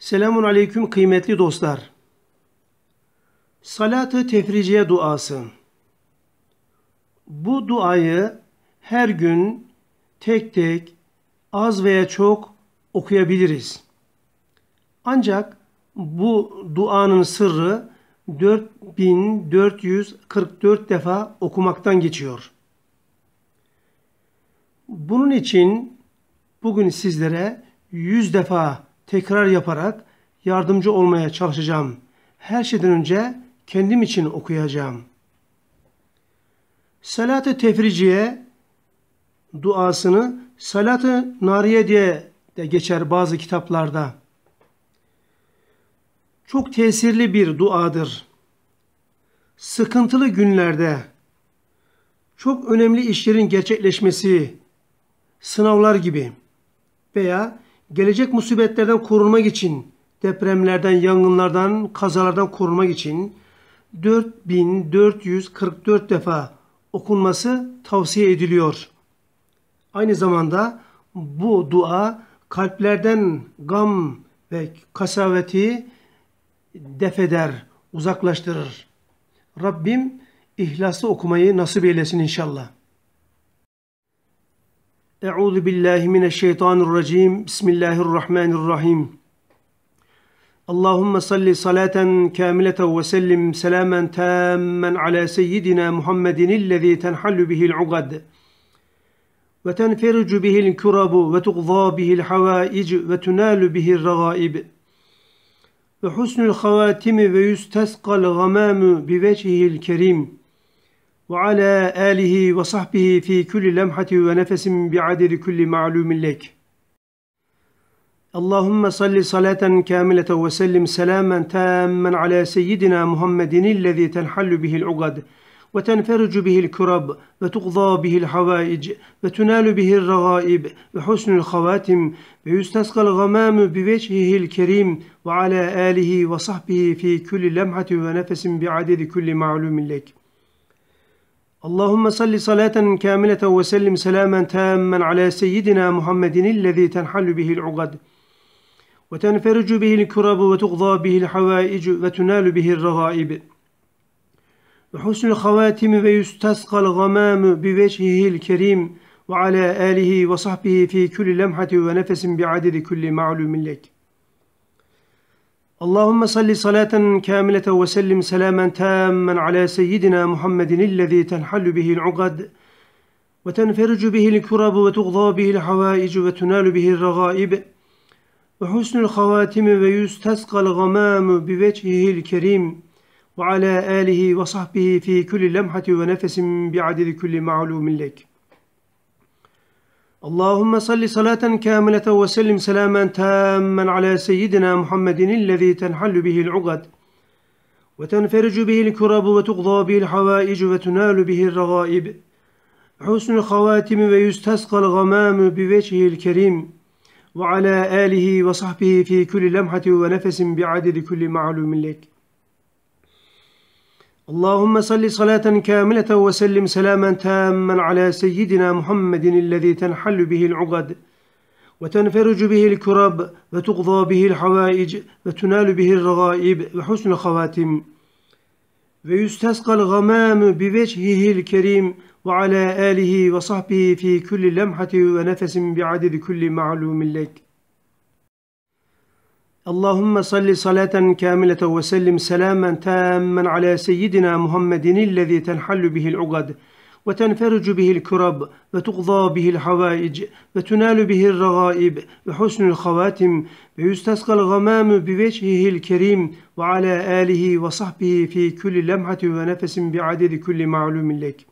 Selamun Aleyküm kıymetli dostlar. Salat-ı tefriciye duası. Bu duayı her gün tek tek, az veya çok okuyabiliriz. Ancak bu duanın sırrı 4444 defa okumaktan geçiyor. Bunun için bugün sizlere 100 defa tekrar yaparak yardımcı olmaya çalışacağım. Her şeyden önce kendim için okuyacağım. Salat-ı tefriciye duasını salat-ı nariye diye de geçer bazı kitaplarda. Çok tesirli bir duadır. Sıkıntılı günlerde çok önemli işlerin gerçekleşmesi, sınavlar gibi veya gelecek musibetlerden korunmak için, depremlerden, yangınlardan, kazalardan korunmak için 4444 defa okunması tavsiye ediliyor. Aynı zamanda bu dua kalplerden gam ve kasaveti defeder, uzaklaştırır. Rabbim ihlaslı okumayı nasip eylesin inşallah. Euzu billahi mineşşeytanirracim. Bismillahirrahmanirrahim. Allahümme salli salaten kamileten ve sellim selamen tammen ala seyyidina Muhammedin illezî tenhallu bihil ugad ve tenfericu bihil kurabu ve tuğzâ bihil havâic ve tunâlu bihil ragâib ve husnul havâtimi ve yüstesqal gamâmu bi vechihil kerim وعلى آله وصحبه في كل لمحة ونفس بعدد كل معلوم لك. اللهم صل صلاة كاملة وسلم سلاما تاما على سيدنا محمد الذي تنحل به العقد وتنفرج به الكرب وتقضى به الحوائج وتنال به الرغائب وحسن الخواتم ويستسقى الغمام بوجهه الكريم وعلى آله وصحبه في كل لمحة ونفس بعدد كل معلوم لك. اللهم صل صلاة كاملة وسلم سلاما تاما على سيدنا محمد الذي تنحل به العقد وتنفرج به الكرب وتقضى به الحوائج وتنال به الرغائب. وحسن الخواتم ويستسقى الغمام بوجهه الكريم وعلى آله وصحبه في كل لمحة ونفس بعدد كل معلوم لك. اللهم صل صلاة كاملة وسلم سلاما تاما على سيدنا محمد الذي تنحل به العقد وتنفرج به الكرب وتغضى به الحوائج وتنال به الرغائب. وحسن الخواتم ويستسقى الغمام بوجهه الكريم وعلى آله وصحبه في كل لمحة ونفس بعدد كل معلوم لك. اللهم صل صلاة كاملة وسلم سلاما تاما على سيدنا محمد الذي تنحل به العقد وتنفرج به الكرب وتقضى به الحوائج وتنال به الرغائب. حسن الخواتم ويستسقى الغمام بوجهه الكريم وعلى آله وصحبه في كل لمحة ونفس بعدد كل معلوم لك. اللهم صل صلاة كاملة وسلم سلاما تاما على سيدنا محمد الذي تنحل به العقد وتنفرج به الكرب وتقضى به الحوائج وتنال به الرغائب وحسن الخواتم ويستسقى الغمام بوجهه الكريم وعلى آله وصحبه في كل لمحة ونفس بعدد كل معلوم لك. اللهم صل صلاة كاملة وسلم سلاما تاما على سيدنا محمد الذي تنحل به العقد وتنفرج به الكرب وتقضى به الحوائج وتنال به الرغائب وحسن الخواتم ويستسقى الغمام بوجهه الكريم وعلى آله وصحبه في كل لمحة ونفس بعدد كل معلوم لك.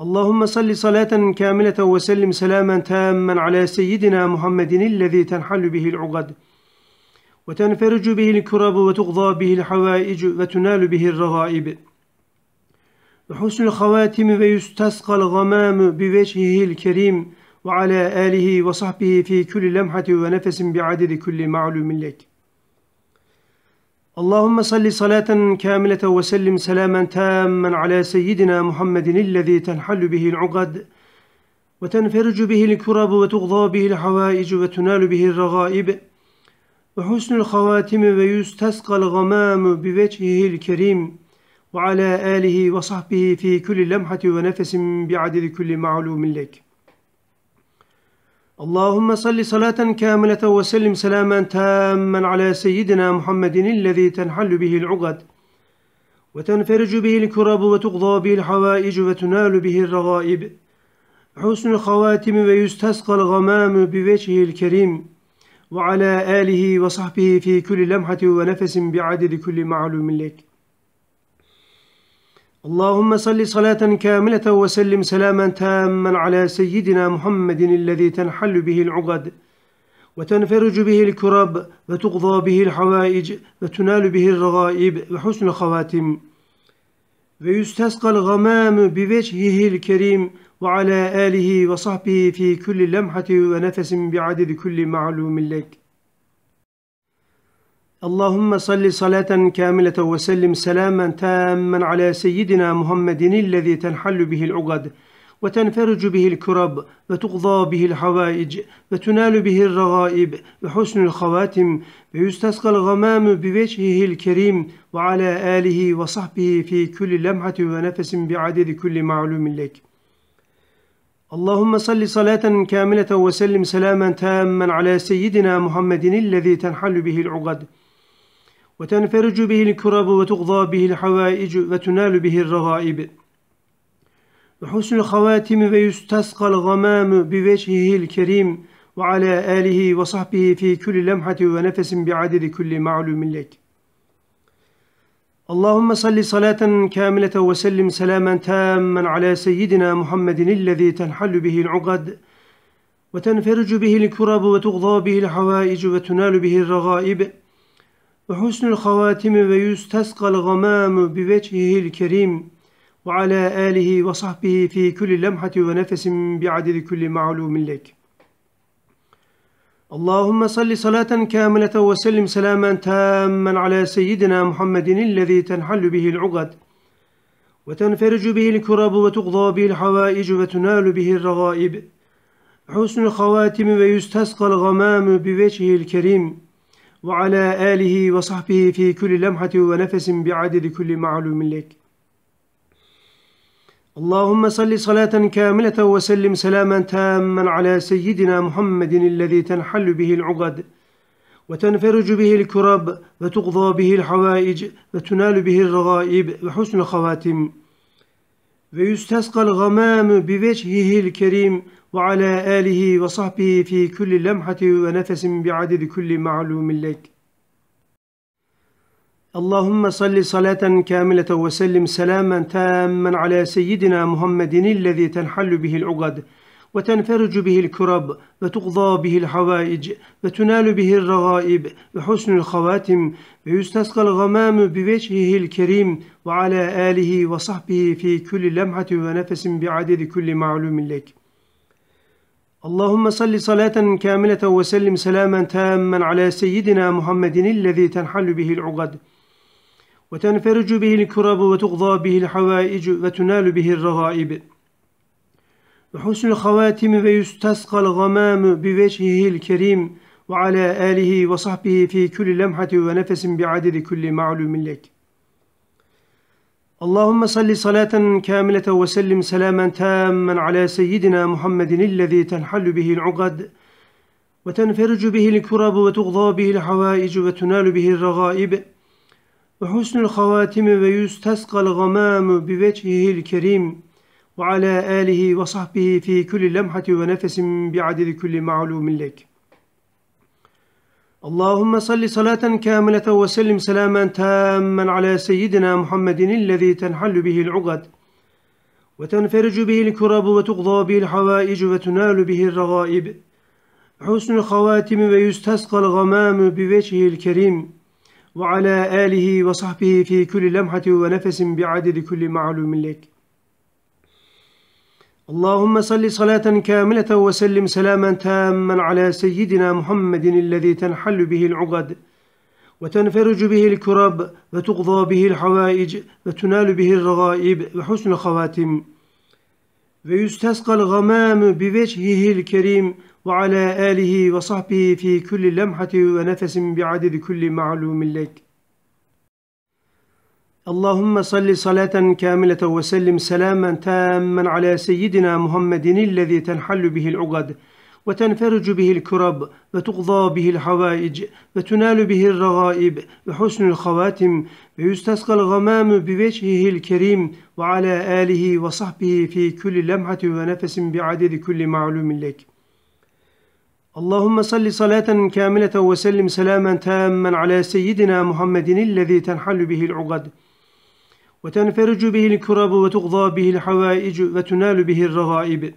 اللهم صل صلاة كاملة وسلم سلاما تاما على سيدنا محمد الذي تنحل به العقد وتنفرج به الكرب وتقضى به الحوائج وتنال به الرغائب. وحسن الخواتم ويستسقى الغمام بوجهه الكريم وعلى آله وصحبه في كل لمحة ونفس بعدد كل معلوم لك. اللهم صل صلاة كاملة وسلم سلاما تاما على سيدنا محمد الذي تنحل به العقد وتنفرج به الكرب وتغضى به الحوائج وتنال به الرغائب. وحسن الخواتم ويستسقى الغمام بوجهه الكريم وعلى آله وصحبه في كل لمحة ونفس بعدد كل معلوم لك. اللهم صل صلاة كاملة وسلم سلاما تاما على سيدنا محمد الذي تنحل به العقد وتنفرج به الكرب وتقضى به الحوائج وتنال به الرغائب. حسن الخواتم ويستسقى الغمام بوجهه الكريم وعلى آله وصحبه في كل لمحة ونفس بعدد كل معلوم لك. اللهم صل صلاة كاملة وسلم سلاما تاما على سيدنا محمد الذي تنحل به العقد وتنفرج به الكرب وتقضى به الحوائج وتنال به الرغائب وحسن الخواتم. ويستسقى الغمام بوجهه الكريم وعلى آله وصحبه في كل لمحة ونفس بعدد كل معلوم لك. اللهم صل صلاة كاملة وسلم سلاما تاما على سيدنا محمد الذي تنحل به العقد وتنفرج به الكرب وتقضى به الحوائج وتنال به الرغائب وحسن الخواتم ويستسقى الغمام بوجهه الكريم وعلى آله وصحبه في كل لمحة ونفس بعدد كل معلوم لك. اللهم صل صلاة كاملة وسلم سلاما تاما على سيدنا محمد الذي تنحل به العقد وتنفرج به الكرب وتقضى به الحوائج وتنال به الرغائب وحسن الخواتم ويستسقى الغمام بوجهه الكريم وعلى آله وصحبه في كل لمحة ونفس بعدد كل معلوم لك. اللهم صل صلاة كاملة وسلم سلاما تاما على سيدنا محمد الذي تنحل به العقد وتنفرج به الكرب وتغضى به الحوائج وتنال به الرغائب. وحسن الخواتم ويستسقى الغمام بوجهه الكريم وعلى آله وصحبه في كل لمحة ونفس بعدد كل معلوم لك. اللهم صل صلاة كاملة وسلم سلاما تاما على سيدنا محمد الذي تنحل به العقد وتنفرج به الكرب وتقضى به الحوائج وتنال به الرغائب. حسن الخواتم ويستسقى الغمام بوجهه الكريم وعلى آله وصحبه في كل لمحة ونفس بعدد كل معلوم لك. اللهم صل صلاة كاملة وسلم سلاما تاما على سيدنا محمد الذي تنحل به العقد وتنفرج به الكرب وتقضى به الحوائج وتنال به الرغائب وحسن الخواتم ويستسقى الغمام بوجهه الكريم وعلى آله وصحبه في كل لمحة ونفس بعدد كل معلوم لك. اللهم صل صلاة كاملة وسلم سلاما تاما على سيدنا محمد الذي تنحل به العقد وتنفرج به الكرب وتقضى به الحوائج وتنال به الرغائب وحسن الخواتم ويستسقى الغمام بوجهه الكريم وعلى آله وصحبه في كل لمحة ونفس بعدد كل معلوم لك. اللهم صل صلاة كاملة وسلم سلاما تاما على سيدنا محمد الذي تنحل به العقد وتنفرج به الكرب وتقضى به الحوائج وتنال به الرغائب وحسن الخواتم ويستسقى الغمام بوجهه الكريم وعلى آله وصحبه في كل لمحة ونفس بعدد كل معلوم لك اللهم صل صلاة كاملة وسلم سلاما تاما على سيدنا محمد الذي تنحل به العقد وتنفرج به الكرب وتقضى به الحوائج وتنال به الرغائب وحسن الخواتم ويستسقى الغمام بوجهه الكريم وعلى آله وصحبه في كل لمحة ونفس بعدد كل معلوم لك. اللهم صل صلاة كاملة وسلم سلاما تاما على سيدنا محمد الذي تنحل به العقد وتنفرج به الكرب وتقضى به الحوائج وتنال به الرغائب. حسن الخواتم ويستسقى الغمام بوجهه الكريم وعلى آله وصحبه في كل لمحة ونفس بعدد كل معلوم لك. اللهم صل صلاة كاملة وسلم سلاما تاما على سيدنا محمد الذي تنحل به العقد وتنفرج به الكرب وتقضى به الحوائج وتنال به الرغائب وحسن الخواتم ويستسقى الغمام بوجهه الكريم وعلى آله وصحبه في كل لمحة ونفس بعدد كل معلوم لك. اللهم صل صلاة كاملة وسلم سلاما تاما على سيدنا محمد الذي تنحل به العقد وتنفرج به الكرب وتقضى به الحوائج وتنال به الرغائب وحسن الخواتم ويستسقى الغمام بوجهه الكريم وعلى آله وصحبه في كل لمحة ونفس بعدد كل معلوم لك. اللهم صل صلاة كاملة وسلم سلاما تاما على سيدنا محمد الذي تنحل به العقد وتنفرج به الكرب وتقضى به الحوائج وتنال به الرغائب.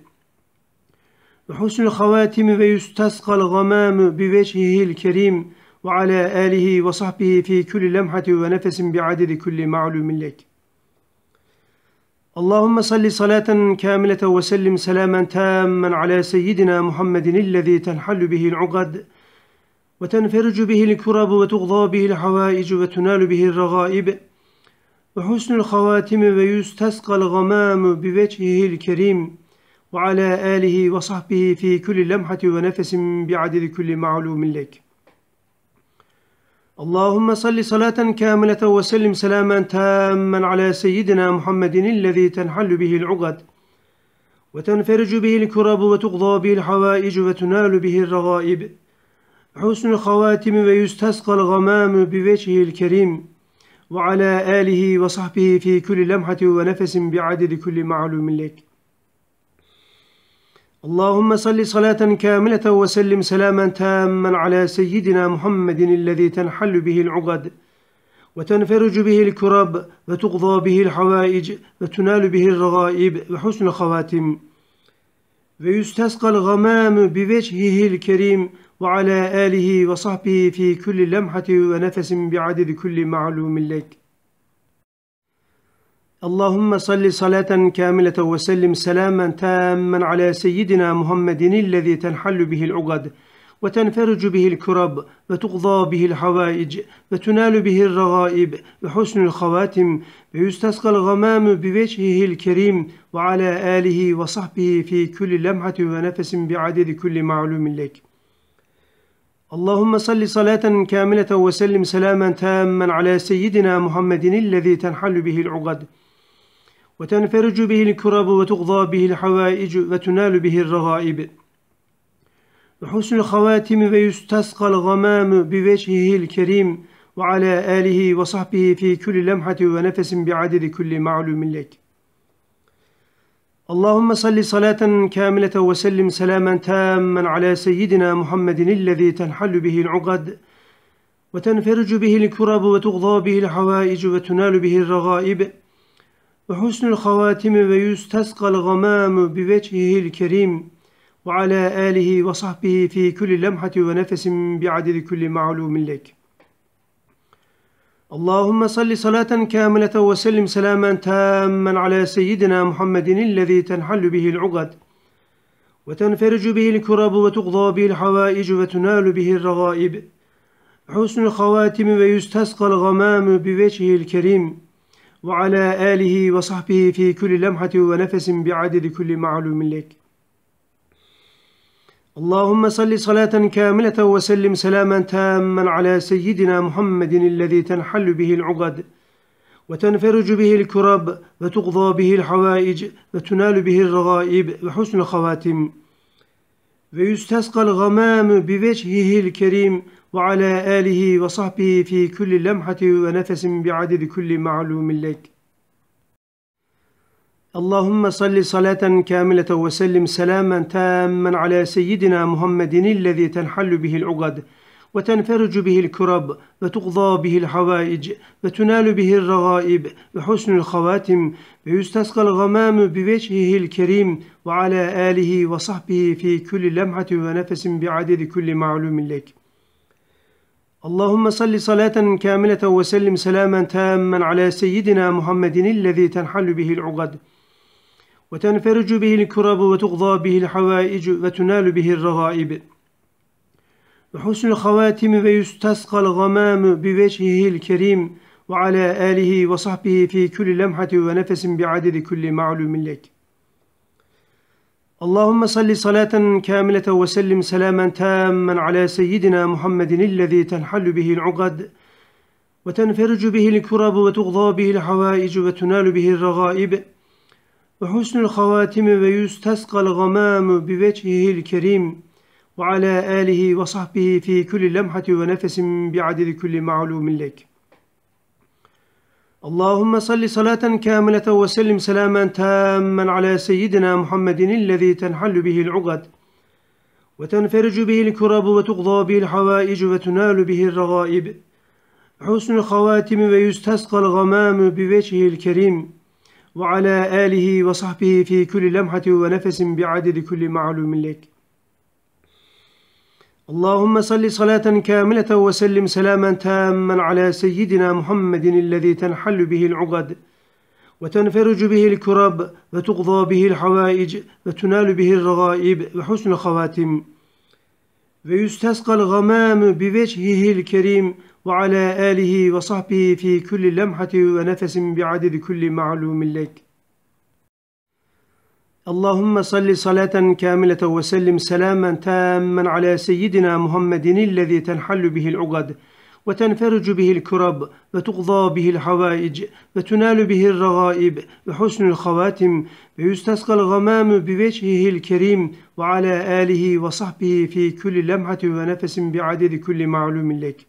وحسن الخواتم ويستسقى الغمام بوجهه الكريم وعلى آله وصحبه في كل لمحة ونفس بعدد كل معلوم لك. اللهم صل صلاة كاملة وسلم سلاما تاما على سيدنا محمد الذي تنحل به العقد وتنفرج به الكرب وتغضى به الحوائج وتنال به الرغائب. وحسن الخواتم ويستسقى الغمام بوجهه الكريم وعلى آله وصحبه في كل لمحة ونفس بعدد كل معلوم لك. اللهم صل صلاة كاملة وسلم سلاما تاما على سيدنا محمد الذي تنحل به العقد وتنفرج به الكرب وتقضى به الحوائج وتنال به الرغائب. حسن الخواتم ويستسقى الغمام بوجهه الكريم وعلى آله وصحبه في كل لمحة ونفس بعدد كل معلوم لك. اللهم صل صلاة كاملة وسلم سلاما تاما على سيدنا محمد الذي تنحل به العقد وتنفرج به الكرب وتقضى به الحوائج وتنال به الرغائب وحسن الخواتم. ويستسقى الغمام بوجهه الكريم وعلى آله وصحبه في كل لمحة ونفس بعدد كل معلوم لك. اللهم صل صلاة كاملة وسلم سلاما تاما على سيدنا محمد الذي تنحل به العقد وتنفرج به الكرب وتقضى به الحوائج وتنال به الرغائب وحسن الخواتم ويستسقى الغمام بوجهه الكريم وعلى آله وصحبه في كل لمحة ونفس بعدد كل معلوم لك. اللهم صل صلاة كاملة وسلم سلاما تاما على سيدنا محمد الذي تنحل به العقد وتنفرج به الكرب وتقضى به الحوائج وتنال به الرغائب. وحسن الخواتم ويستسقى الغمام بوجهه الكريم وعلى آله وصحبه في كل لمحة ونفس بعدد كل معلوم لك. اللهم صل صلاة كاملة وسلم سلاما تاما على سيدنا محمد الذي تنحل به العقد وتنفرج به الكرب وتقضى به الحوائج وتنال به الرغائب. وحسن الخواتم ويستسقى الغمام بوجهه الكريم وعلى آله وصحبه في كل لمحة ونفس بعدد كل معلوم لك. اللهم صل صلاة كاملة وسلم سلاما تاما على سيدنا محمد الذي تنحل به العقد وتنفرج به الكرب وتقضى به الحوائج وتنال به الرغائب. حسن الخواتم ويستسقى الغمام بوجهه الكريم وعلى آله وصحبه في كل لمحة ونفس بعدد كل معلوم لك. اللهم صل صلاة كاملة وسلم سلاما تاما على سيدنا محمد الذي تنحل به العقد وتنفرج به الكرب وتقضى به الحوائج وتنال به الرغائب وحسن الخواتم ويستسقى الغمام بوجهه الكريم وعلى آله وصحبه في كل لمحة ونفس بعدد كل معلوم لك. اللهم صل صلاة كاملة وسلم سلاما تاما على سيدنا محمد الذي تنحل به العقد وتنفرج به الكرب وتقضى به الحوائج وتنال به الرغائب وحسن الخواتم ويستسقى الغمام بوجهه الكريم وعلى آله وصحبه في كل لمحة ونفس بعدد كل معلوم لك. اللهم صل صلاة كاملة وسلم سلاما تاما على سيدنا محمد الذي تنحل به العقد وتنفرج به الكرب وتقضى به الحوائج وتنال به الرغائب. وحسن الخواتم ويستسقى الغمام بوجهه الكريم وعلى آله وصحبه في كل لمحة ونفس بعدد كل معلوم لك. اللهم صل صلاة كاملة وسلم سلاما تاما على سيدنا محمد الذي تنحل به العقد وتنفرج به الكرب وتغضى به الحوائج وتنال به الرغائب. وحسن الخواتم ويستسقى الغمام بوجهه الكريم وعلى آله وصحبه في كل لمحة ونفس بعدد كل معلوم لك. اللهم صل صلاة كاملة وسلم سلاما تاما على سيدنا محمد الذي تنحل به العقد وتنفرج به الكرب وتقضى به الحوائج وتنال به الرغائب. حسن الخواتم ويستسقى الغمام بوجهه الكريم وعلى آله وصحبه في كل لمحة ونفس بعدد كل معلوم لك. اللهم صل صلاة كاملة وسلم سلاما تاما على سيدنا محمد الذي تنحل به العقد وتنفرج به الكرب وتقضى به الحوائج وتنال به الرغائب وحسن الخواتم ويستسقى الغمام بوجهه الكريم وعلى آله وصحبه في كل لمحة ونفس بعدد كل معلوم لك. اللهم صل صلاة كاملة وسلم سلاما تاما على سيدنا محمد الذي تنحل به العقد وتنفرج به الكرب وتقضى به الحوائج وتنال به الرغائب وحسن الخواتم ويستسقى الغمام بوجهه الكريم وعلى آله وصحبه في كل لمحة ونفس بعدد كل معلوم لك.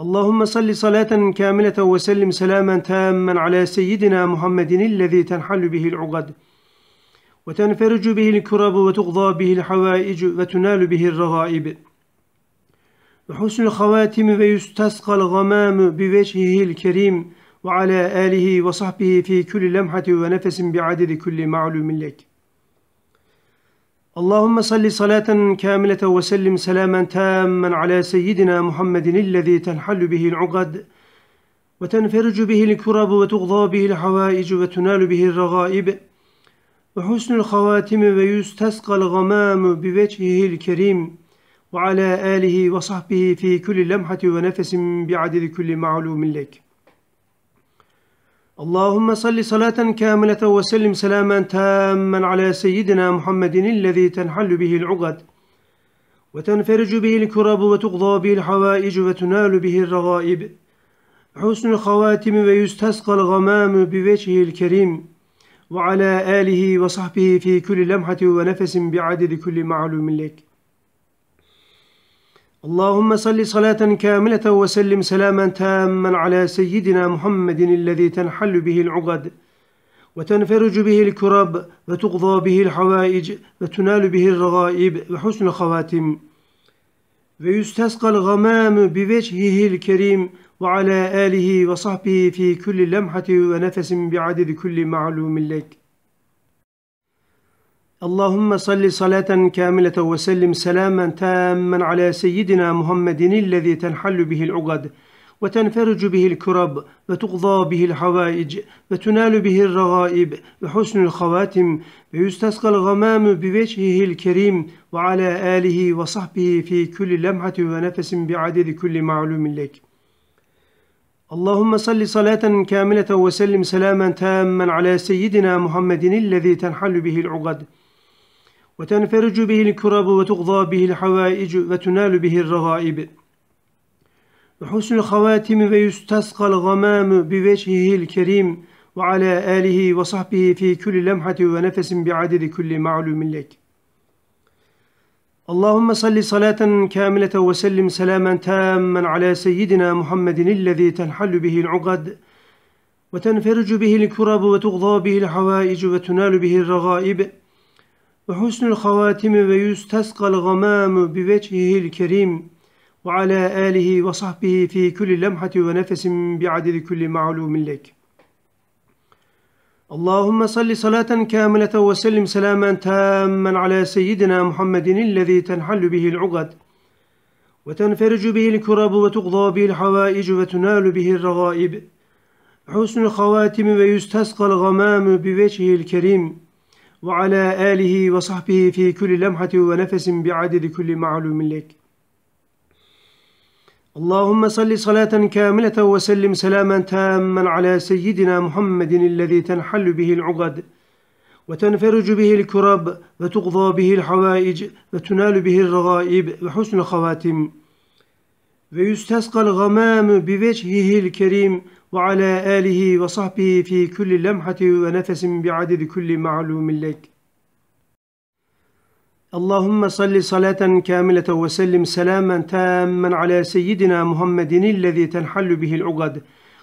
اللهم صل صلاة كاملة وسلم سلاما تاما على سيدنا محمد الذي تنحل به العقد وتنفرج به الكرب وتقضى به الحوائج وتنال به الرغائب. وحسن الخواتم ويستسقى الغمام بوجهه الكريم وعلى آله وصحبه في كل لمحة ونفس بعدد كل معلوم لك. اللهم صل صلاة كاملة وسلم سلاما تاما على سيدنا محمد الذي تنحل به العقد وتنفرج به الكرب وتقضى به الحوائج وتنال به الرغائب. وحسن الخواتم ويستسقى الغمام بوجهه الكريم وعلى آله وصحبه في كل لمحة ونفس بعدد كل معلوم لك. اللهم صل صلاة كاملة وسلم سلاما تاما على سيدنا محمد الذي تنحل به العقد وتنفرج به الكرب وتقضى به الحوائج وتنال به الرغائب حسن الخواتم ويستسقى الغمام بوجهه الكريم وعلى آله وصحبه في كل لمحة ونفس بعدد كل معلوم لك. اللهم صل صلاة كاملة وسلم سلاما تاما على سيدنا محمد الذي تنحل به العقد وتنفرج به الكرب وتقضى به الحوائج وتنال به الرغائب وحسن الخواتم ويستسقى الغمام بوجهه الكريم وعلى آله وصحبه في كل لمحة ونفس بعدد كل معلوم لك. اللهم صل صلاة كاملة وسلم سلاما تاما على سيدنا محمد الذي تنحل به العقد وتنفرج به الكرب وتقضى به الحوائج وتنال به الرغائب وحسن الخواتم ويستسقى الغمام بوجهه الكريم وعلى آله وصحبه في كل لمحة ونفس بعدد كل معلوم لك. اللهم صل صلاة كاملة وسلم سلاما تاما على سيدنا محمد الذي تنحل به العقد وتنفرج به الكرب وتقضى به الحوائج وتنال به الرغائب. وحسن الخواتم ويستسقى الغمام بوجهه الكريم وعلى آله وصحبه في كل لمحة ونفس بعدد كل معلوم لك. اللهم صل صلاة كاملة وسلم سلاما تاما على سيدنا محمد الذي تنحل به العقد وتنفرج به الكرب وتغضى به الحوائج وتنال به الرغائب. وحسن الخواتم ويستسقى الغمام بوجهه الكريم وعلى آله وصحبه في كل لمحة ونفس بعدد كل معلوم لك. اللهم صل صلاة كاملة وسلم سلاما تاما على سيدنا محمد الذي تنحل به العقد وتنفرج به الكرب وتقضى به الحوائج وتنال به الرغائب. حسن الخواتم ويستسقى الغمام بوجهه الكريم وعلى آله وصحبه في كل لمحة ونفس بعدد كل معلوم لك. اللهم صل صلاة كاملة وسلم سلاما تاما على سيدنا محمد الذي تنحل به العقد وتنفرج به الكرب وتقضى به الحوائج وتنال به الرغائب وحسن الخواتم ويستسقى الغمام بوجهه الكريم وعلى آله وصحبه في كل لمحة ونفس بعدد كل معلوم لك. اللهم صل صلاة كاملة وسلم سلاما تاما على سيدنا محمد الذي تنحل به العقد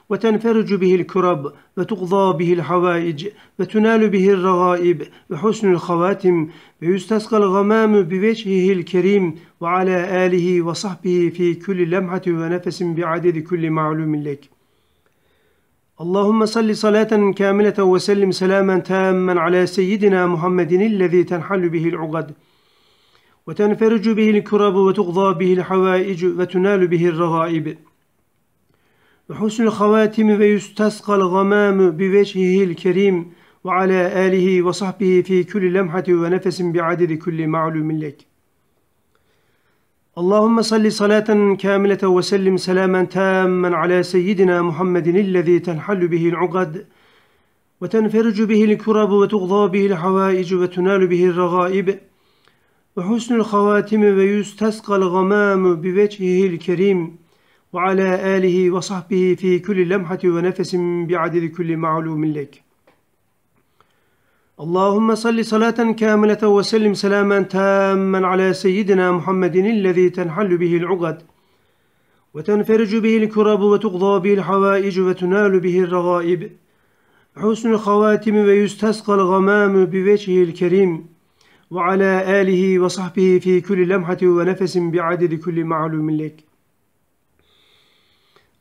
وتنفرج به الكرب وتقضى به الحوائج وتنال به الرغائب وحسن الخواتم ويستسقى الغمام بوجهه الكريم وعلى آله وصحبه في كل لمحة ونفس بعدد كل معلوم لك. اللهم صل صلاة كاملة وسلم سلاما تاما على سيدنا محمد الذي تنحل به العقد وتنفرج به الكرب وتقضى به الحوائج وتنال به الرغائب. وحسن الخواتم ويستسقى الغمام بوجهه الكريم وعلى آله وصحبه في كل لمحة ونفس بعدد كل معلوم لك. اللهم صل صلاة كاملة وسلم سلاما تاما على سيدنا محمد الذي تنحل به العقد. وتنفرج به الكرب وتغضى به الحوائج وتنال به الرغائب. وحسن الخواتم ويستسقى الغمام بوجهه الكريم وعلى آله وصحبه في كل لمحة ونفس بعدد كل معلوم لك. اللهم صل صلاة كاملة وسلم سلاما تاما على سيدنا محمد الذي تنحل به العقد وتنفرج به الكرب وتقضى به الحوائج وتنال به الرغائب. حسن الخواتم ويستسقى الغمام بوجهه الكريم وعلى آله وصحبه في كل لمحة ونفس بعدد كل معلوم لك.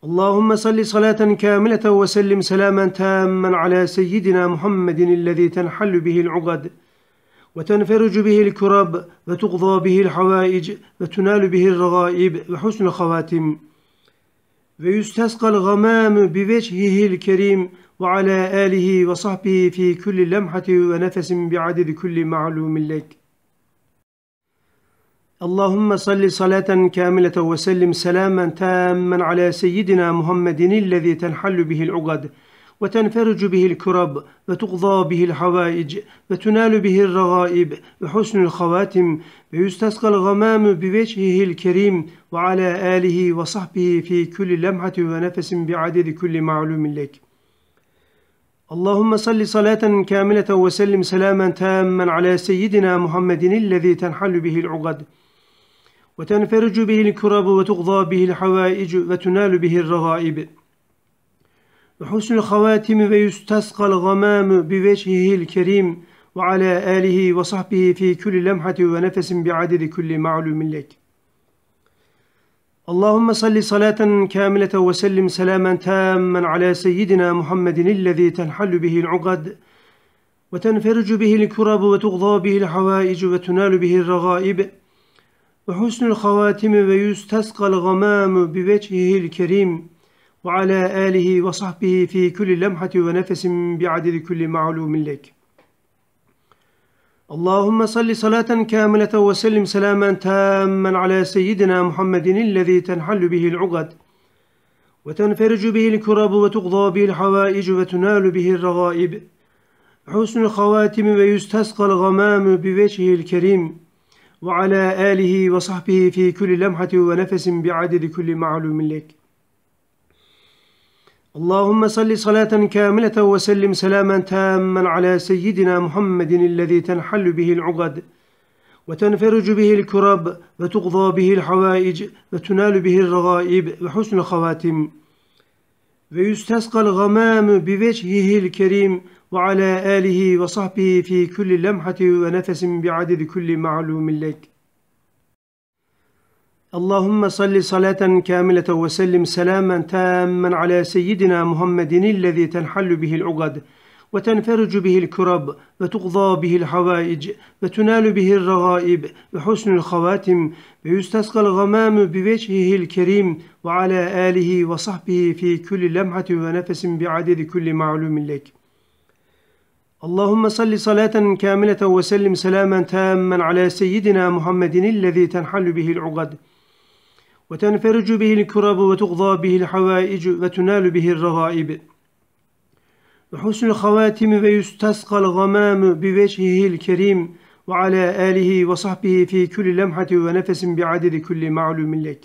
اللهم صل صلاة كاملة وسلم سلاما تاما على سيدنا محمد الذي تنحل به العقد وتنفرج به الكرب وتقضى به الحوائج وتنال به الرغائب وحسن الخواتم ويستسقى الغمام بوجهه الكريم وعلى آله وصحبه في كل لمحة ونفس بعدد كل معلوم لك. اللهم صل صلاة كاملة وسلم سلاما تاما على سيدنا محمد الذي تنحل به العقد وتنفرج به الكرب وتقضى به الحوائج وتنال به الرغائب وحسن الخواتم ويستسقى الغمام بوجهه الكريم وعلى آله وصحبه في كل لمحة ونفس بعدد كل معلوم لك. اللهم صل صلاة كاملة وسلم سلاما تاما على سيدنا محمد الذي تنحل به العقد وتنفرج به الكرب وتقضى به الحوائج وتنال به الرغائب. وحسن الخواتم ويستسقى الغمام بوجهه الكريم وعلى آله وصحبه في كل لمحة ونفس بعدد كل معلوم لك. اللهم صل صلاة كاملة وسلم سلاما تاما على سيدنا محمد الذي تنحل به العقد وتنفرج به الكرب وتقضى به الحوائج وتنال به الرغائب. وحسن الخواتم ويستسقى الغمام بوجهه الكريم وعلى آله وصحبه في كل لمحة ونفس بعدد كل معلوم لك. اللهم صل صلاة كاملة وسلم سلاما تاما على سيدنا محمد الذي تنحل به العقد وتنفرج به الكرب وتقضى به الحوائج وتنال به الرغائب. حسن الخواتم ويستسقى الغمام بوجهه الكريم وعلى آله وصحبه في كل لمحة ونفس بعدد كل معلوم لك. اللهم صل صلاة كاملة وسلم سلاما تاما على سيدنا محمد الذي تنحل به العقد وتنفرج به الكرب وتقضى به الحوائج وتنال به الرغائب وحسن الخواتم ويستسقى الغمام بوجهه الكريم وعلى آله وصحبه في كل لمحة ونفس بعدد كل معلوم لك. اللهم صل صلاة كاملة وسلم سلاما تاما على سيدنا محمد الذي تنحل به العقد وتنفرج به الكرب وتقضى به الحوائج وتنال به الرغائب وحسن الخواتم ويستسقى الغمام بوجهه الكريم وعلى آله وصحبه في كل لمحة ونفس بعدد كل معلوم لك. اللهم صل صلاة كاملة وسلم سلاما تاما على سيدنا محمد الذي تنحل به العقد وتنفرج به الكرب وتقضى به الحوائج وتنال به الرغائب. وحسن الخواتم ويستسقى الغمام بوجهه الكريم وعلى آله وصحبه في كل لمحة ونفس بعدد كل معلوم لك.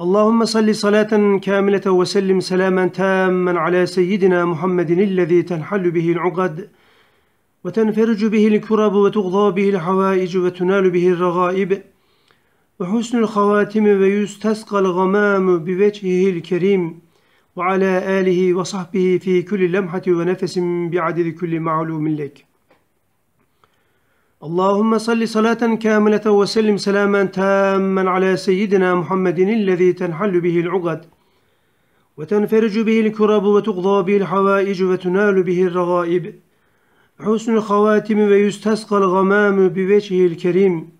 اللهم صل صلاة كاملة وسلم سلاما تاما على سيدنا محمد الذي تنحل به العقد وتنفرج به الكرب وتغضى به الحوائج وتنال به الرغائب. وحسن الخواتم ويستسقى الغمام بوجهه الكريم وعلى آله وصحبه في كل لمحة ونفس بعدد كل معلوم لك. اللهم صل صلاة كاملة وسلم سلاما تاما على سيدنا محمد الذي تنحل به العقد وتنفرج به الكرب وتقضى به الحوائج وتنال به الرغائب. حسن الخواتم ويستسقى الغمام بوجهه الكريم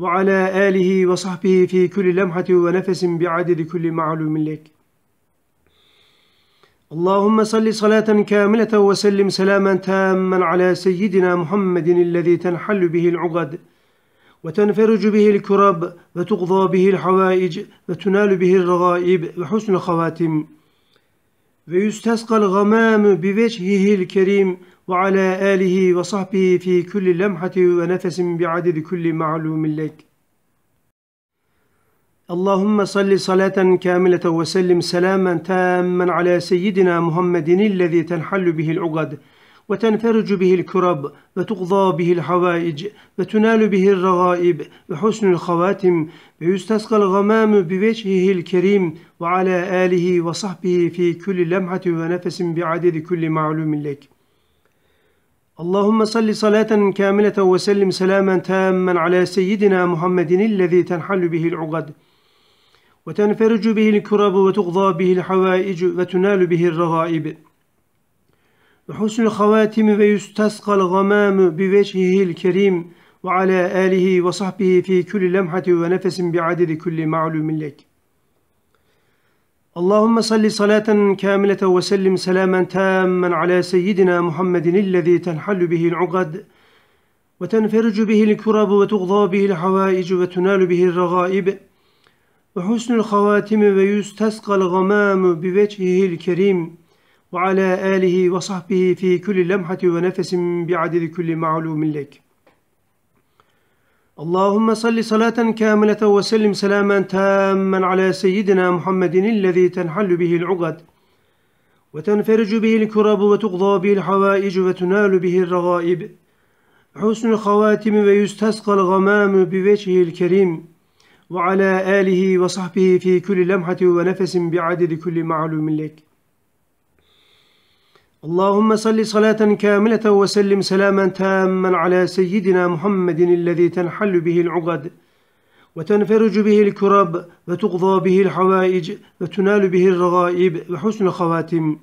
وعلى آله وصحبه في كل لمحة ونفس بعدد كل معلوم لك. اللهم صل صلاة كاملة وسلم سلاما تاما على سيدنا محمد الذي تنحل به العقد وتنفرج به الكرب وتقضى به الحوائج وتنال به الرغائب وحسن الخواتم ويستسقى الغمام بوجهه الكريم وعلى آله وصحبه في كل لمحة ونفس بعدد كل معلوم لك. اللهم صل صلاة كاملة وسلم سلاما تاما على سيدنا محمد الذي تنحل به العقد وتنفرج به الكرب وتقضى به الحوائج وتنال به الرغائب وحسن الخواتم ويستسقى الغمام بوجهه الكريم وعلى آله وصحبه في كل لمحة ونفس بعدد كل معلوم لك. اللهم صل صلاة كاملة وسلم سلاما تاما على سيدنا محمد الذي تنحل به العقد وتنفرج به الكرب وتقضى به الحوائج وتنال به الرغائب. وحسن الخواتم ويستسقى الغمام بوجهه الكريم وعلى آله وصحبه في كل لمحة ونفس بعدد كل معلوم لك. اللهم صل صلاة كاملة وسلم سلاما تاما على سيدنا محمد الذي تنحل به العقد وتنفرج به الكرب وتقضى به الحوائج وتنال به الرغائب. وحسن الخواتم ويستسقى الغمام بوجهه الكريم وعلى آله وصحبه في كل لمحة ونفس بعدد كل معلوم لك. اللهم صل صلاة كاملة وسلم سلاما تاما على سيدنا محمد الذي تنحل به العقد وتنفرج به الكرب وتقضى به الحوائج وتنال به الرغائب. حسن الخواتم ويستسقى الغمام بوجهه الكريم وعلى آله وصحبه في كل لمحة ونفس بعدد كل معلوم لك. اللهم صل صلاة كاملة وسلم سلاما تاما على سيدنا محمد الذي تنحل به العقد وتنفرج به الكرب وتقضى به الحوائج وتنال به الرغائب وحسن الخواتم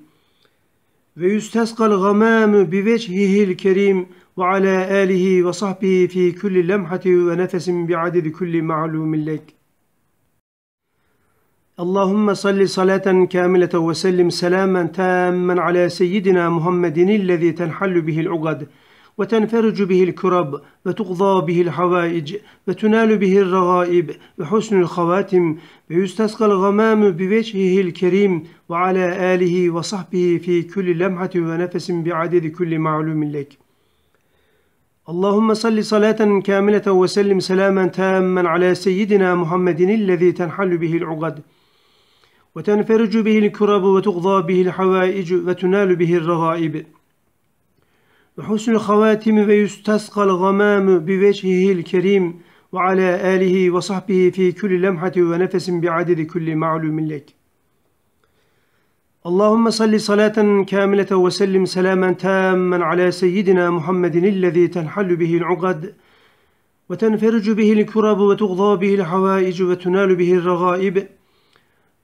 ويستسقى الغمام بوجهه الكريم وعلى آله وصحبه في كل لمحة ونفس بعدد كل معلوم لك. اللهم صل صلاة كاملة وسلم سلاما تاما على سيدنا محمد الذي تنحل به العقد وتنفرج به الكرب وتقضى به الحوائج وتنال به الرغائب وحسن الخواتم ويستسقى الغمام بوجهه الكريم وعلى آله وصحبه في كل لمحة ونفس بعدد كل معلوم لك. اللهم صل صلاة كاملة وسلم سلاما تاما على سيدنا محمد الذي تنحل به العقد وتنفرج به الكرب وتقضى به الحوائج وتنال به الرغائب وحسن الخواتم ويستسقى الغمام بوجهه الكريم وعلى آله وصحبه في كل لمحة ونفس بعدد كل معلوم لك اللهم صل صلاة كاملة وسلم سلاما تاما على سيدنا محمد الذي تنحل به العقد وتنفرج به الكرب وتغضى به الحوائج وتنال به الرغائب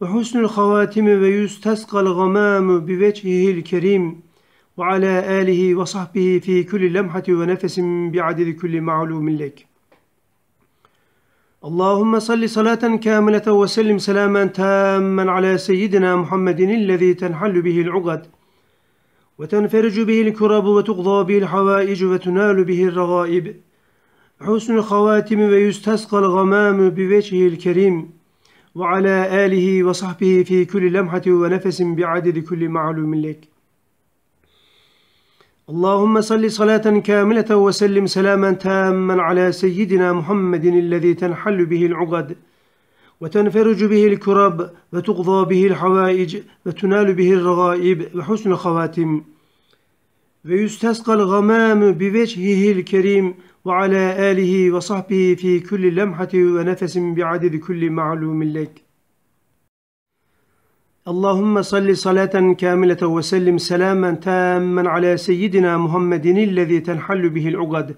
وحسن الخواتم ويستسقى الغمام بوجهه الكريم وعلى آله وصحبه في كل لمحة ونفس بعدد كل معلوم لك. اللهم صل صلاة كاملة وسلم سلاما تاما على سيدنا محمد الذي تنحل به العقد وتنفرج به الكرب وتقضى به الحوائج وتنال به الرغائب. حسن الخواتم ويستسقى الغمام بوجهه الكريم وعلى آله وصحبه في كل لمحة ونفس بعدد كل معلوم لك. اللهم صل صلاة كاملة وسلم سلاما تاما على سيدنا محمد الذي تنحل به العقد وتنفرج به الكرب وتقضى به الحوائج وتنال به الرغائب وحسن الخواتم ويستسقى الغمام بوجهه الكريم وعلى آله وصحبه في كل لمحة ونفس بعدد كل معلوم لك. اللهم صل صلاة كاملة وسلم سلاما تاما على سيدنا محمد الذي تنحل به العقد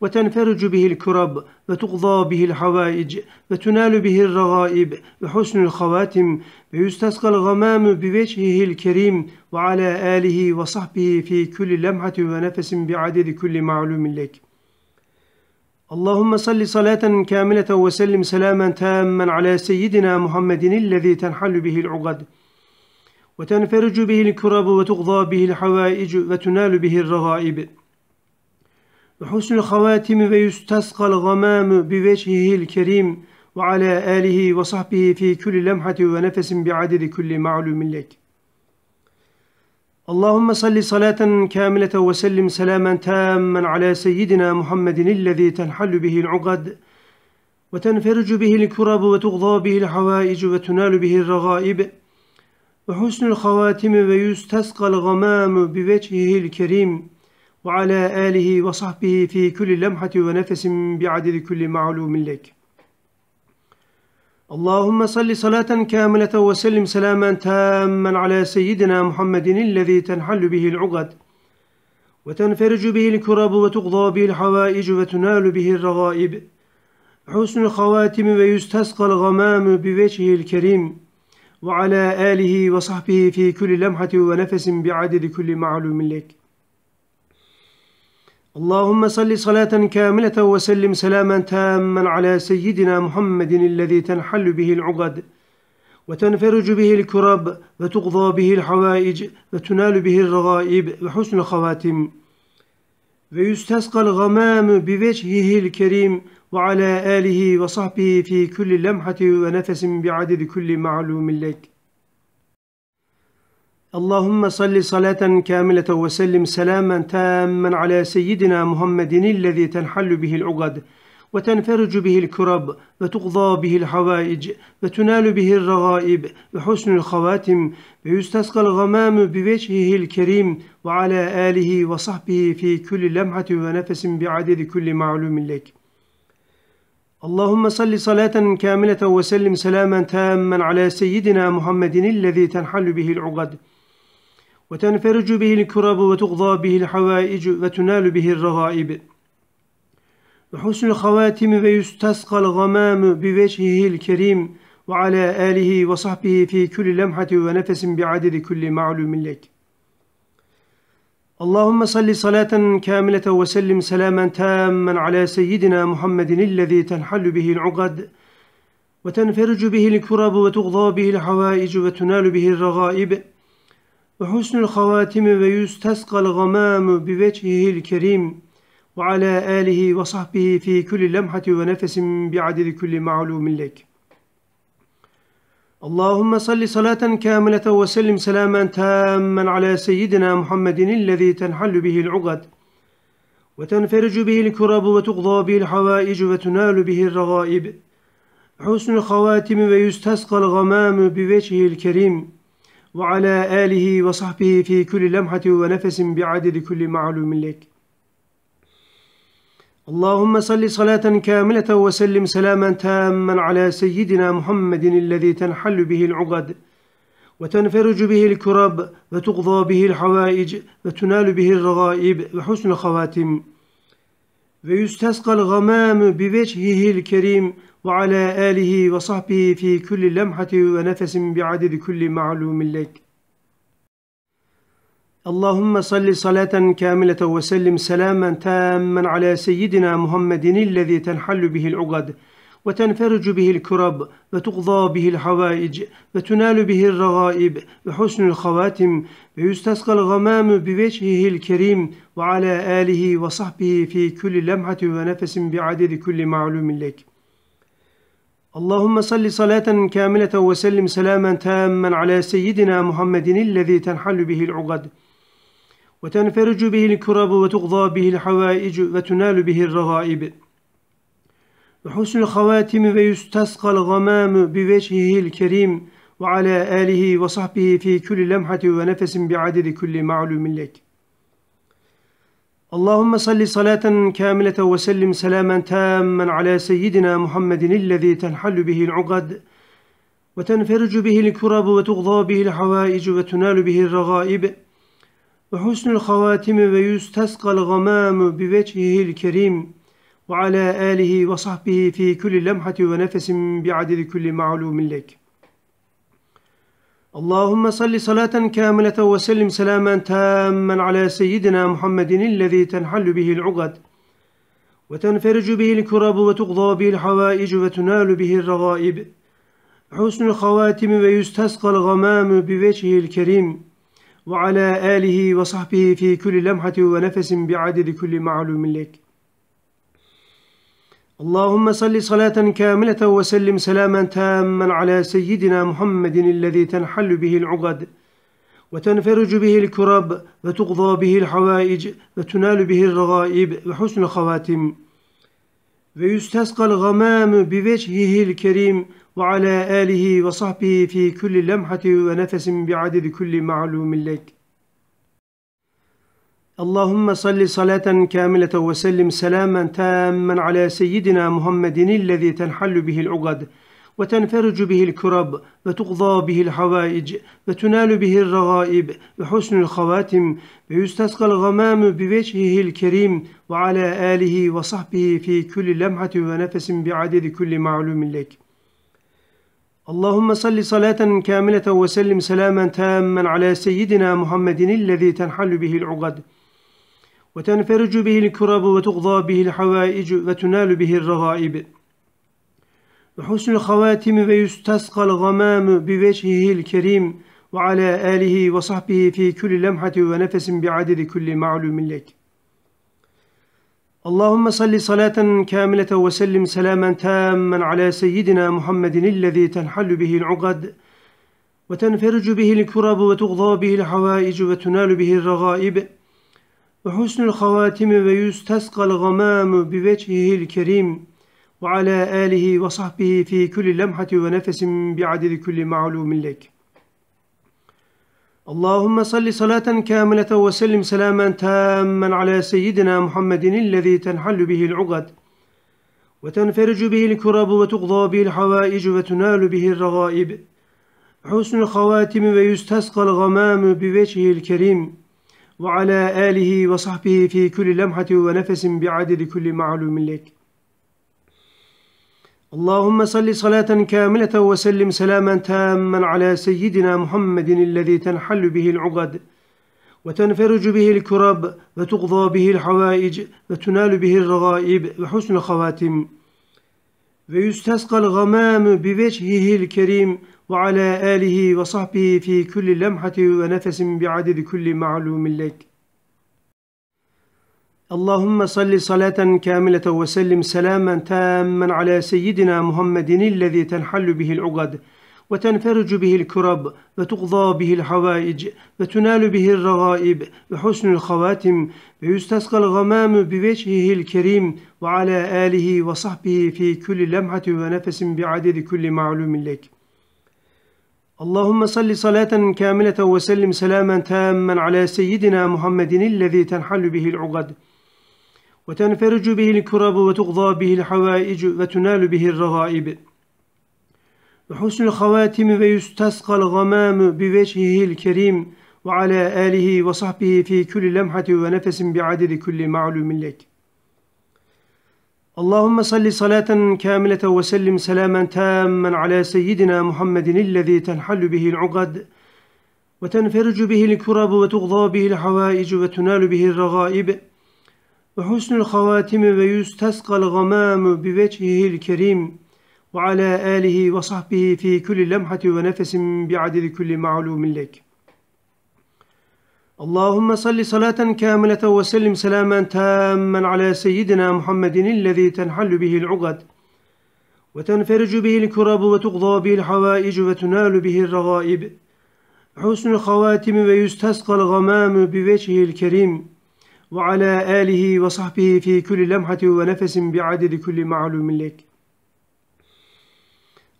وتنفرج به الكرب وتقضى به الحوائج وتنال به الرغائب وحسن الخواتم ويستسقى الغمام بوجهه الكريم وعلى آله وصحبه في كل لمحة ونفس بعدد كل معلوم لك. اللهم صل صلاة كاملة وسلم سلاما تاما على سيدنا محمد الذي تنحل به العقد وتنفرج به الكرب وتقضى به الحوائج وتنال به الرغائب. وحسن الخواتم ويستسقى الغمام بوجهه الكريم وعلى آله وصحبه في كل لمحة ونفس بعدد كل معلوم لك. اللهم صل صلاة كاملة وسلم سلاما تاما على سيدنا محمد الذي تنحل به العقد وتنفرج به الكرب وتغضى به الحوائج وتنال به الرغائب. وحسن الخواتم ويستسقى الغمام بوجهه الكريم وعلى آله وصحبه في كل لمحة ونفس بعدد كل معلوم لك. اللهم صل صلاة كاملة وسلم سلاما تاما على سيدنا محمد الذي تنحل به العقد وتنفرج به الكرب وتقضى به الحوائج وتنال به الرغائب. حسن الخواتم ويستسقى الغمام بوجهه الكريم وعلى آله وصحبه في كل لمحة ونفس بعدد كل معلوم لك. اللهم صل صلاة كاملة وسلم سلاما تاما على سيدنا محمد الذي تنحل به العقد وتنفرج به الكرب وتقضى به الحوائج وتنال به الرغائب وحسن الخواتم ويستسقى الغمام بوجهه الكريم وعلى آله وصحبه في كل لمحة ونفس بعدد كل معلوم لك. اللهم صل صلاة كاملة وسلم سلاما تاما على سيدنا محمد الذي تنحل به العقد وتنفرج به الكرب وتقضى به الحوائج وتنال به الرغائب وحسن الخواتم ويستسقى الغمام بوجهه الكريم وعلى آله وصحبه في كل لمحة ونفس بعدد كل معلوم لك. اللهم صل صلاة كاملة وسلم سلاما تاما على سيدنا محمد الذي تنحل به العقد وتنفرج به الكرب وتقضى به الحوائج وتنال به الرغائب. وحسن الخواتم ويستسقى الغمام بوجهه الكريم وعلى آله وصحبه في كل لمحة ونفس بعدد كل معلوم لك. اللهم صل صلاة كاملة وسلم سلاما تاما على سيدنا محمد الذي تنحل به العقد. وتنفرج به الكرب وتقضى به الحوائج وتنال به الرغائب. وحسن الخواتم ويستسقى الغمام بوجهه الكريم وعلى آله وصحبه في كل لمحة ونفس بعدد كل معلوم لك. اللهم صل صلاة كاملة وسلم سلاما تاما على سيدنا محمد الذي تنحل به العقد وتنفرج به الكرب وتقضى به الحوائج وتنال به الرغائب. حسن الخواتم ويستسقى الغمام بوجهه الكريم وعلى آله وصحبه في كل لمحة ونفس بعدد كل معلوم لك. اللهم صل صلاة كاملة وسلم سلاما تاما على سيدنا محمد الذي تنحل به العقد وتنفرج به الكرب وتقضى به الحوائج وتنال به الرغائب وحسن الخواتم ويستسقى الغمام بوجهه الكريم وعلى آله وصحبه في كل لمحة ونفس بعدد كل معلوم لك. اللهم صل صلاة كاملة وسلم سلاما تاما على سيدنا محمد الذي تنحل به العقد وتنفرج به الكرب وتقضى به الحوائج وتنال به الرغائب وحسن الخواتم ويستسقى الغمام بوجهه الكريم وعلى آله وصحبه في كل لمحة ونفس بعدد كل معلوم لك. اللهم صل صلاة كاملة وسلم سلاما تاما على سيدنا محمد الذي تنحل به العقد وتنفرج به الكرب وتقضى به الحوائج وتنال به الرغائب. وحسن الخواتم ويستسقى الغمام بوجهه الكريم وعلى آله وصحبه في كل لمحة ونفس بعدد كل معلوم لك. اللهم صل صلاة كاملة وسلم سلاما تاما على سيدنا محمد الذي تنحل به العقد وتنفرج به الكرب وتغضى به الحوائج وتنال به الرغائب. وحسن الخواتم ويستسقى الغمام بوجهه الكريم وعلى آله وصحبه في كل لمحة ونفس بعدد كل معلوم لك. اللهم صل صلاة كاملة وسلم سلاما تاما على سيدنا محمد الذي تنحل به العقد وتنفرج به الكرب وتقضى به الحوائج وتنال به الرغائب. حسن الخواتم ويستسقى الغمام بوجهه الكريم وعلى آله وصحبه في كل لمحة ونفس بعدد كل معلوم لك. اللهم صل صلاة كاملة وسلم سلاما تاما على سيدنا محمد الذي تنحل به العقد وتنفرج به الكرب وتقضى به الحوائج وتنال به الرغائب وحسن الخواتم ويستسقى الغمام بوجهه الكريم وعلى آله وصحبه في كل لمحة ونفس بعدد كل معلوم لك. اللهم صل صلاة كاملة وسلم سلاما تاما على سيدنا محمد الذي تنحل به العقد وتنفرج به الكرب وتقضى به الحوائج وتنال به الرغائب وحسن الخواتم ويستسقى الغمام بوجهه الكريم وعلى آله وصحبه في كل لمحة ونفس بعدد كل معلوم لك. اللهم صل صلاة كاملة وسلم سلاما تاما على سيدنا محمد الذي تنحل به العقد وتنفرج به الكرب وتقضى به الحوائج وتنال به الرغائب. وحسن الخواتم ويستسقى الغمام بوجهه الكريم وعلى آله وصحبه في كل لمحة ونفس بعدد كل معلوم لك. اللهم صل صلاة كاملة وسلم سلاما تاما على سيدنا محمد الذي تنحل به العقد وتنفرج به الكرب وتقضى به الحوائج وتنال به الرغائب. وحسن الخواتم ويستسقى الغمام بوجهه الكريم وعلى آله وصحبه في كل لمحة ونفس بعدد كل معلوم لك. اللهم صل صلاة كاملة وسلم سلاما تاما على سيدنا محمد الذي تنحل به العقد وتنفرج به الكرب وتقضى به الحوائج وتنال به الرغائب. حسن الخواتم ويستسقى الغمام بوجهه الكريم وعلى آله وصحبه في كل لمحة ونفس بعدد كل معلوم لك. اللهم صل صلاة كاملة وسلم سلاما تاما على سيدنا محمد الذي تنحل به العقد وتنفرج به الكرب وتقضى به الحوائج وتنال به الرغائب وحسن الخواتم ويستسقى الغمام بوجهه الكريم وعلى آله وصحبه في كل لمحة ونفس بعدد كل معلوم لك. اللهم صل صلاة كاملة وسلم سلاما تاما على سيدنا محمد الذي تنحل به العقد وتنفرج به الكرب وتقضى به الحوائج وتنال به الرغائب وحسن الخواتم ويستسقى الغمام بوجهه الكريم وعلى آله وصحبه في كل لمحة ونفس بعدد كل معلوم لك. اللهم صل صلاة كاملة وسلم سلاما تاما على سيدنا محمد الذي تنحل به العقد وتنفرج به الكرب وتقضى به الحوائج وتنال به الرغائب. وحسن الخواتم ويستسقى الغمام بوجهه الكريم وعلى آله وصحبه في كل لمحة ونفس بعدد كل معلوم لك. اللهم صل صلاة كاملة وسلم سلاما تاما على سيدنا محمد الذي تنحل به العقد وتنفرج به الكرب وتغضى به الحوائج وتنال به الرغائب. وحسن الخواتم ويستسقى الغمام بوجهه الكريم وعلى آله وصحبه في كل لمحة ونفس بعدد كل معلوم لك. اللهم صل صلاة كاملة وسلم سلاما تاما على سيدنا محمد الذي تنحل به العقد وتنفرج به الكرب وتقضى به الحوائج وتنال به الرغائب. حسن الخواتم ويستسقى الغمام بوجهه الكريم وعلى آله وصحبه في كل لمحة ونفس بعدد كل معلوم لك.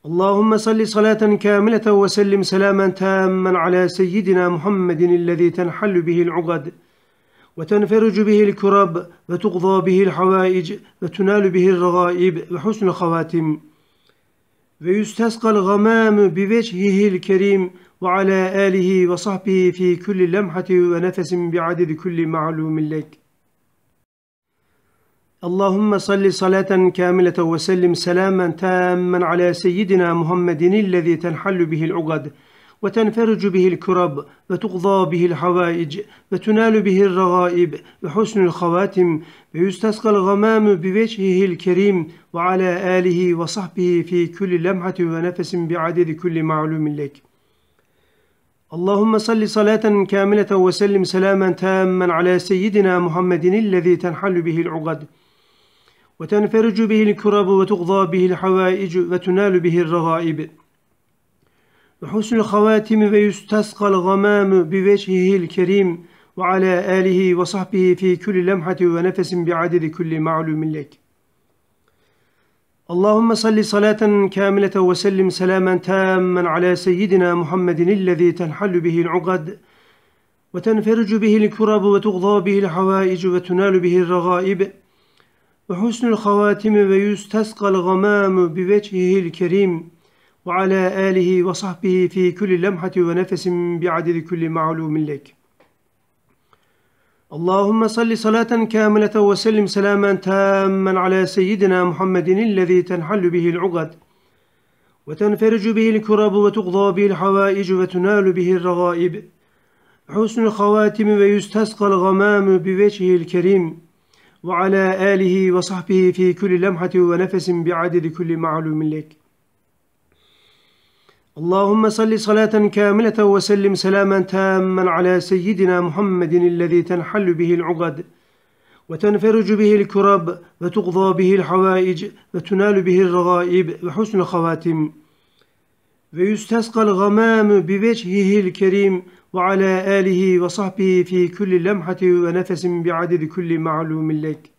اللهم صل صلاة كاملة وسلم سلاما تاما على سيدنا محمد الذي تنحل به العقد وتنفرج به الكرب وتقضى به الحوائج وتنال به الرغائب وحسن الخواتم. ويستسقى الغمام بوجهه الكريم وعلى آله وصحبه في كل لمحة ونفس بعدد كل معلوم لك. اللهم صل صلاة كاملة وسلم سلاما تاما على سيدنا محمد الذي تنحل به العقد وتنفرج به الكرب وتقضى به الحوائج وتنال به الرغائب وحسن الخواتم ويستسقى الغمام بوجهه الكريم وعلى آله وصحبه في كل لمحة ونفس بعدد كل معلوم لك. اللهم صل صلاة كاملة وسلم سلاما تاما على سيدنا محمد الذي تنحل به العقد وتنفرج به الكرب وتقضى به الحوائج وتنال به الرغائب. وحسن الخواتم ويستسقى الغمام بوجهه الكريم وعلى آله وصحبه في كل لمحة ونفس بعدد كل معلوم لك. اللهم صل صلاة كاملة وسلم سلاما تاما على سيدنا محمد الذي تنحل به العقد وتنفرج به الكرب وتغضى به الحوائج وتنال به الرغائب. وحسن الخواتم ويستسقى الغمام بوجهه الكريم وعلى آله وصحبه في كل لمحة ونفس بعدد كل معلوم لك. اللهم صل صلاة كاملة وسلم سلاما تاما على سيدنا محمد الذي تنحل به العقد وتنفرج به الكرب وتقضى به الحوائج وتنال به الرغائب. حسن الخواتم ويستسقى الغمام بوجهه الكريم وعلى آله وصحبه في كل لمحة ونفس بعدد كل معلوم لك. اللهم صل صلاة كاملة وسلم سلاما تاما على سيدنا محمد الذي تنحل به العقد وتنفرج به الكرب وتقضى به الحوائج وتنال به الرغائب وحسن الخواتم ويستسقى الغمام بوجهه الكريم وعلى آله وصحبه في كل لمحة ونفس بعدد كل معلوم لك.